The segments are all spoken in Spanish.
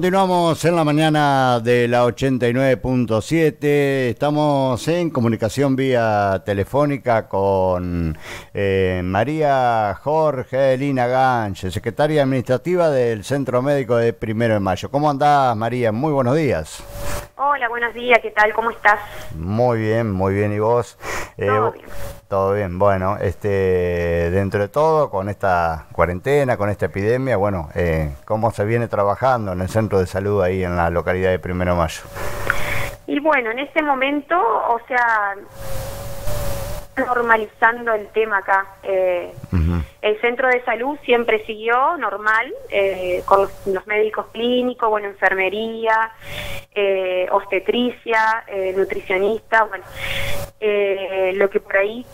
Continuamos en la mañana de la 89.7. Estamos en comunicación vía telefónica con eh, María Jorge Lina Ganche, secretaria administrativa del Centro Médico de Primero de Mayo. ¿Cómo andás, María? Muy buenos días. Hola, buenos días. ¿Qué tal? ¿Cómo estás? Muy bien, muy bien. ¿Y vos? Eh, todo bien. Todo bien. Bueno, este, dentro de todo, con esta cuarentena, con esta epidemia, bueno, eh, ¿cómo se viene trabajando en el centro de salud ahí en la localidad de Primero Mayo? Y bueno, en este momento, o sea, normalizando el tema acá. Eh, el centro de salud siempre siguió normal, eh, con los, médicos clínicos, bueno, enfermería, eh, obstetricia, nutricionista, bueno. Lo que por ahí,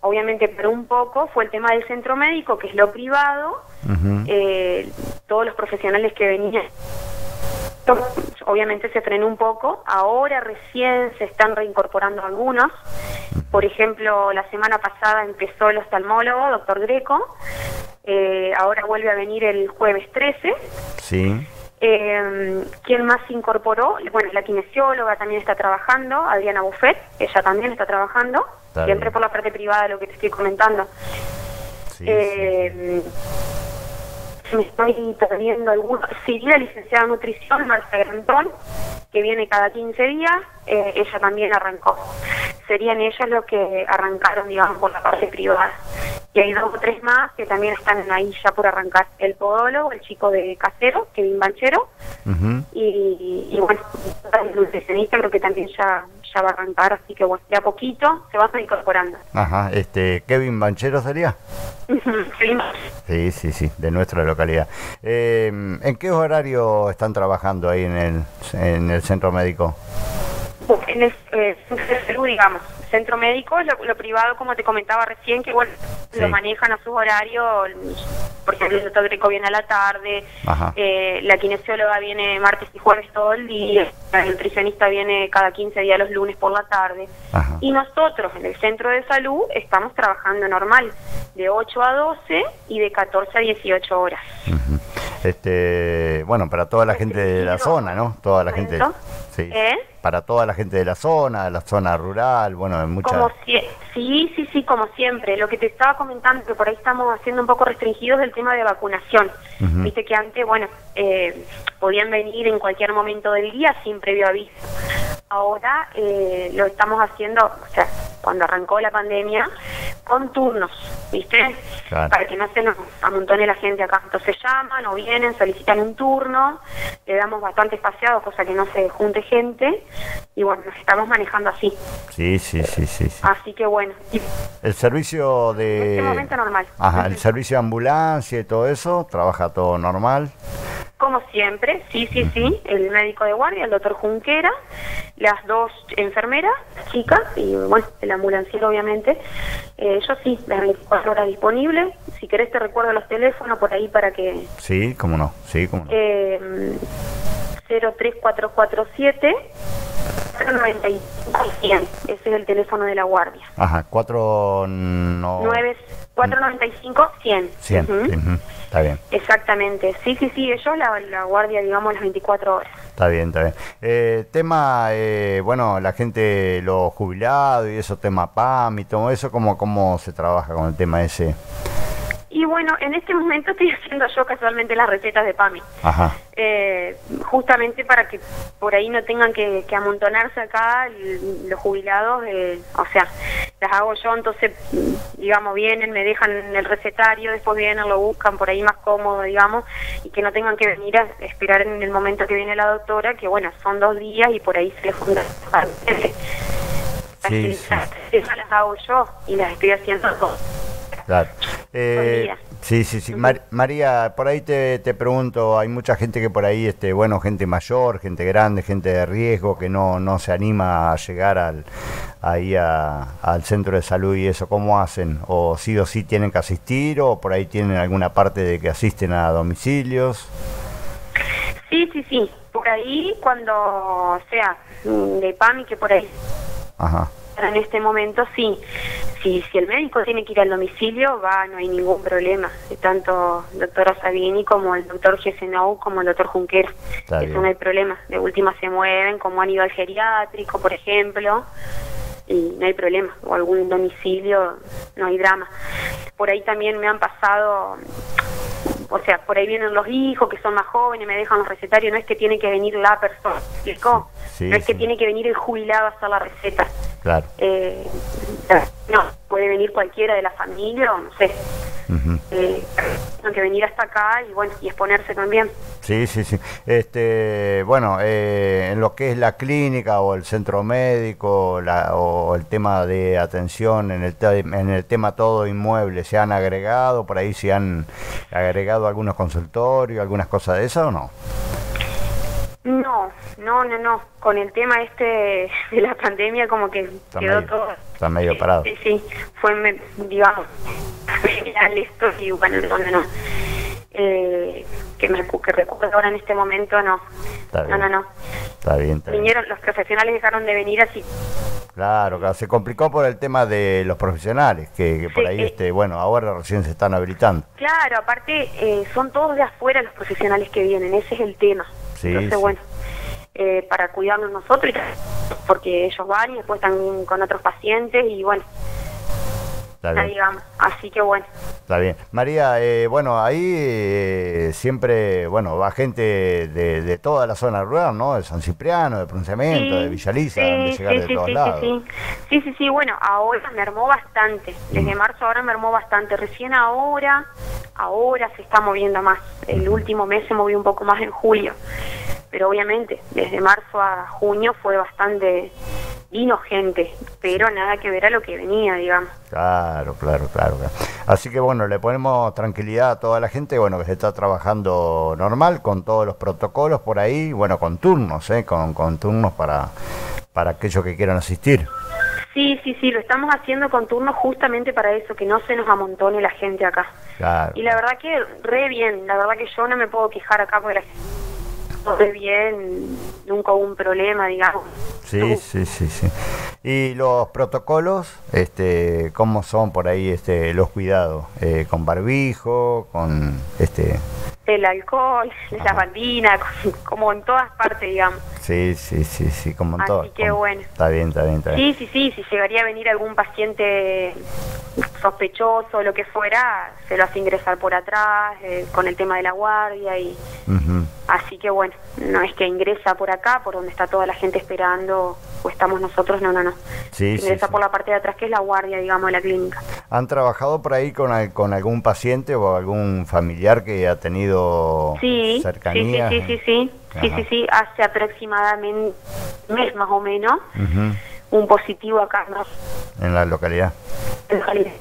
obviamente, pero un poco, fue el tema del centro médico, que es lo privado. todos los profesionales que venían obviamente se frenó un poco, ahora recién se están reincorporando algunos. Por ejemplo, la semana pasada empezó el oftalmólogo, doctor Greco, eh, ahora vuelve a venir el jueves 13. Sí. Eh, ¿Quién más se incorporó? Bueno, la kinesióloga también está trabajando, Adriana Buffet, ella también está trabajando, siempre por la parte privada, lo que te estoy comentando. Sí, eh, me estoy perdiendo algunos. la licenciada en nutrición, Marta Grantón, que viene cada 15 días, eh, ella también arrancó. Serían ellas los que arrancaron, digamos, por la parte privada. Y hay dos o tres más que también están ahí ya por arrancar. El podólogo, el chico de casero, Kevin Banchero, y, y, bueno, el nutricionista creo que también ya, ya va a arrancar, así que bueno, de a poquito se va a incorporando. Ajá, este, Kevin Banchero sería. sí, sí, sí, de nuestra localidad. Eh, ¿En qué horario están trabajando ahí en el, en el centro médico? En el eh, centro de salud, digamos. Centro médico, lo, privado, como te comentaba recién, que bueno, lo manejan a sus horarios. Por ejemplo, el doctor Greco viene a la tarde, eh, la kinesióloga viene martes y jueves todo el día, el nutricionista viene cada 15 días los lunes por la tarde. Y nosotros en el centro de salud estamos trabajando normal, de 8 a 12 y de 14 a 18 horas. Este, bueno, para toda la gente de la zona, ¿no? Toda la gente. Sí. ¿Eh? Para toda la gente de la zona, la zona rural, bueno, Como sí, sí, sí, como siempre. Lo que te estaba comentando, que por ahí estamos haciendo un poco restringidos el tema de vacunación. Viste que antes, bueno, eh, podían venir en cualquier momento del día sin previo aviso. Ahora eh, lo estamos haciendo, o sea, cuando arrancó la pandemia, con turnos, ¿viste? Para que no se nos amontone la gente acá. Entonces llaman o vienen, solicitan un turno, le damos bastante espaciado, cosa que no se junte gente, y bueno, nos estamos manejando así. Sí, sí, sí, sí. Así que bueno. El servicio de... En este momento normal. Ajá, el servicio de ambulancia y todo eso, trabaja todo normal. Como siempre, sí, sí, sí, el médico de guardia, el doctor Junquera, las dos enfermeras, chicas, y bueno, el ambulanciero obviamente. Eh, yo sí, las 24 horas disponibles. Si querés te recuerdo los teléfonos por ahí para que... Sí, cómo no, sí, cómo no. Eh, 03447 495 100. Ese es el teléfono de la guardia. Ajá, 4 no... 9, 495 100. 100, está bien. Exactamente. Sí, sí, sí, ellos la, la guardia, digamos, las 24 horas. Está bien, está bien. Eh, tema, eh, bueno, la gente, los jubilados y eso, tema PAM y todo eso, ¿cómo, ¿cómo se trabaja con el tema ese? Y bueno, en este momento estoy haciendo yo casualmente las recetas de PAMI. Ajá. Eh, justamente para que por ahí no tengan que, amontonarse acá los jubilados. Eh, o sea, las hago yo, entonces, digamos, vienen, me dejan el recetario, después vienen, lo buscan por ahí más cómodo, digamos, y que no tengan que venir a esperar en el momento que viene la doctora, que bueno, son dos días y por ahí se les funda. Sí, sí. las hago yo y las estoy haciendo todo. Claro. Eh, sí, sí, sí. María, por ahí te, te, pregunto, hay mucha gente que por ahí, este, bueno, gente mayor, gente grande, gente de riesgo, que no, no se anima a llegar al, ahí al centro de salud y eso, ¿cómo hacen? ¿O sí o sí tienen que asistir o por ahí tienen alguna parte de que asisten a domicilios? Sí, sí, sí. Por ahí cuando sea de PAMI, que por ahí... Ajá. En este momento sí si, si el médico tiene que ir al domicilio, va, no hay ningún problema. Tanto el doctor Sabini como el doctor Gesenou como el doctor Junquera. Eso no hay problema. De última se mueven, como han ido al geriátrico, por ejemplo y no hay problema, o algún domicilio, no hay drama. Por ahí también me han pasado, o sea, por ahí vienen los hijos que son más jóvenes, me dejan los recetarios, no es que tiene que venir la persona, no es que tiene que venir el jubilado a hacer la receta. Claro. Eh, no, puede venir cualquiera de la familia o no sé. Eh, que venir hasta acá y bueno y exponerse también. Sí, sí, sí. Este, bueno, eh, en lo que es la clínica o el centro médico o el tema de atención en el, en el tema todo inmueble, ¿se han agregado? Por ahí se han agregado algunos consultorios, algunas cosas de eso o no? No, no, no, no. Con el tema este de la pandemia como que quedó todo... Está medio parado. Sí, sí, fue, digamos, esto y bueno, no, no. Eh, que me que recuerdo ahora en este momento, no. no, no, no. Está bien, Vinieron, los profesionales dejaron de venir así. Claro, claro, se complicó por el tema de los profesionales, que, por ahí, eh, este, bueno, ahora recién se están habilitando. Claro, aparte eh, son todos de afuera los profesionales que vienen, ese es el tema. Entonces, bueno, eh, para cuidarnos nosotros, porque ellos van y después están con otros pacientes y bueno, digamos. Así que bueno. Está bien. María, eh, bueno, ahí eh, siempre, bueno, va gente de, de, toda la zona rural, ¿no? De San Cipriano, de Pronunciamiento, de Villaliza, de llegar de todos lados. Sí, sí, sí, bueno, ahora me armó bastante. Desde mm. marzo ahora me armó bastante. Recién ahora, ahora se está moviendo más. El último mes se movió un poco más en julio. Pero obviamente, desde marzo a junio fue bastante vino gente, pero nada que ver a lo que venía, digamos. Claro, claro, claro. Así que bueno, le ponemos tranquilidad a toda la gente, bueno, que se está trabajando normal, con todos los protocolos por ahí, bueno, con turnos, ¿eh? con, con turnos para, para aquellos que quieran asistir. Sí, sí, sí, lo estamos haciendo con turnos justamente para eso, que no se nos amontone la gente acá. Claro. Y la verdad que re bien, la verdad que yo no me puedo quejar acá porque la gente re bien, nunca hubo un problema, digamos. Sí, sí, sí, sí. ¿Y los protocolos, este, cómo son por ahí este, los cuidados? Eh, ¿Con barbijo, con este...? El alcohol, la bandina, como en todas partes, digamos. Sí, sí, sí, sí, como en todas. Así que bueno. Está bien, está bien, está bien. Sí, sí, sí, si llegaría a venir algún paciente sospechoso lo que fuera, se lo hace ingresar por atrás, eh, con el tema de la guardia y... Así que bueno, no es que ingresa por acá, por donde está toda la gente esperando, o estamos nosotros, no, no, no. Sí, ingresa por la parte de atrás, que es la guardia, digamos, de la clínica. ¿Han trabajado por ahí con, con algún paciente o algún familiar que ha tenido sí, cercanía? Sí, sí, sí, sí, sí, sí, sí, hace aproximadamente un mes más o menos, un positivo acá. ¿no? ¿En la localidad? En la localidad.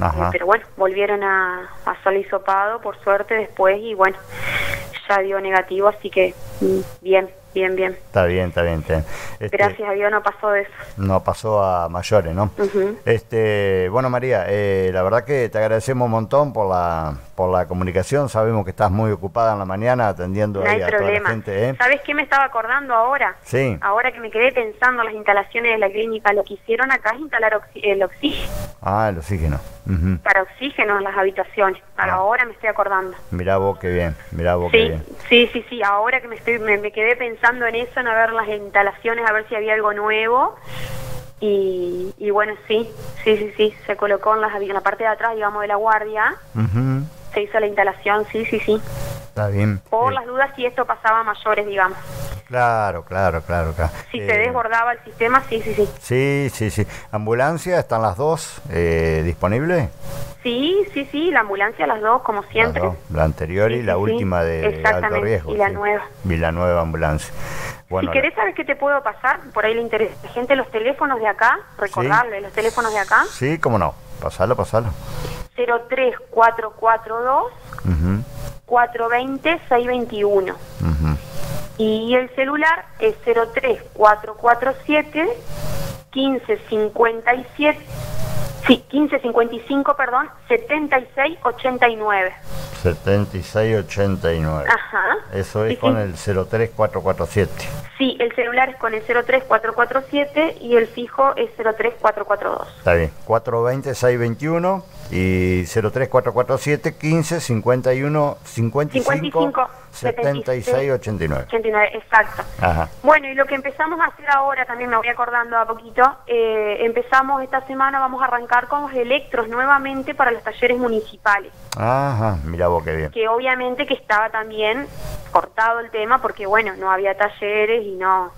Ajá. Pero bueno, volvieron a, a salir sopado, por suerte, después, y bueno, ya dio negativo, así que mm, bien, bien, bien. Está bien, está bien. Este, Gracias a Dios no pasó eso. No pasó a mayores, ¿no? este Bueno, María, eh, la verdad que te agradecemos un montón por la por la comunicación. Sabemos que estás muy ocupada en la mañana atendiendo a toda la gente. ¿eh? ¿Sabes qué me estaba acordando ahora? Sí. Ahora que me quedé pensando en las instalaciones de la clínica, lo que hicieron acá es instalar el oxígeno. Ah, el oxígeno. Para oxígeno en las habitaciones. Ah. Ahora me estoy acordando. Mirá vos qué bien, mirá vos sí, qué bien. Sí, sí, sí. Ahora que me, estoy, me, quedé pensando en eso, en a ver las instalaciones, a ver si había algo nuevo. Y, y, bueno, sí, sí, sí, sí, se colocó en, las, en la parte de atrás, digamos, de la guardia se hizo la instalación, sí, sí, sí. Está bien. Por las dudas si esto pasaba a mayores, digamos. Claro, claro, claro. claro. Si se eh, desbordaba el sistema, sí, sí, sí. Sí, sí, sí. ¿Ambulancia? ¿Están las dos eh, disponibles? Sí, sí, sí, la ambulancia, las dos, como siempre. La anterior y la última de alto riesgo. Y la nueva. Y la nueva ambulancia. Bueno, si querés saber qué te puedo pasar, por ahí le interesa la gente los teléfonos de acá, recordarle los teléfonos de acá. Sí, cómo no. Pasalo, pasalo. 03442 420 621. Y el celular es 03447 1557 Sí, 1555, perdón, 7689. 7689. Ajá. Eso es con el 03447. Sí, el celular es con el 03447 y el fijo es 03442. Está bien, 420-621 y 03447 15 51 55, 55 76 89. 89, exacto. Ajá. Bueno, y lo que empezamos a hacer ahora, también me voy acordando a poquito, eh, empezamos esta semana, vamos a arrancar con los electros nuevamente para los talleres municipales. Ajá, mira vos qué bien. Que obviamente que estaba también cortado el tema porque, bueno, no había talleres y no...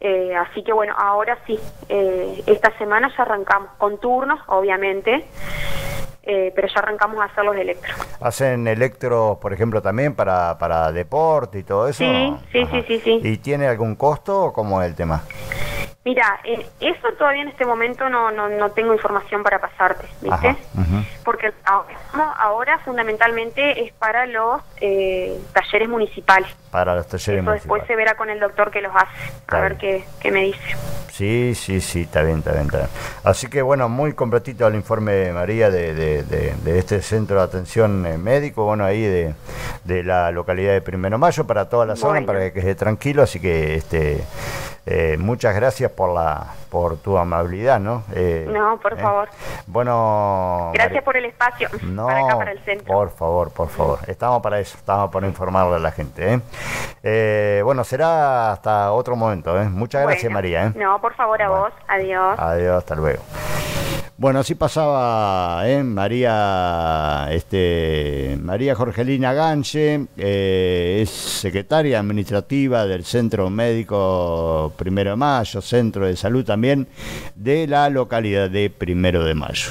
Eh, así que bueno, ahora sí, eh, esta semana ya arrancamos con turnos, obviamente, eh, pero ya arrancamos a hacer los electros. ¿Hacen electros, por ejemplo, también para, para deporte y todo eso? Sí, sí, sí, sí, sí. ¿Y tiene algún costo o cómo es el tema? Mira, eh, eso todavía en este momento no, no, no tengo información para pasarte, ¿viste? Porque ahora, fundamentalmente es para los eh, talleres municipales. Para los talleres eso después se verá con el doctor que los hace, a ver qué, qué, me dice. Sí, sí, sí, está bien, está bien, está bien. Así que bueno, muy completito el informe de María de, de, de, este centro de atención eh, médico, bueno, ahí de, de la localidad de Primero Mayo para toda la zona, para que quede tranquilo, así que este eh, muchas gracias por la por tu amabilidad, ¿no? Eh, no, por eh, favor. Bueno. Gracias por el espacio. No, para acá, para el centro. Por favor, por favor. Estamos para eso, estamos para informarle a la gente. bueno, será hasta otro momento. Muchas gracias, María. No, por favor, a vos. Adiós. Adiós, hasta luego. Bueno, así pasaba ¿eh? María, este, María Jorgelina Ganche, eh, es secretaria administrativa del Centro Médico Primero de Mayo, Centro de Salud también de la localidad de Primero de Mayo.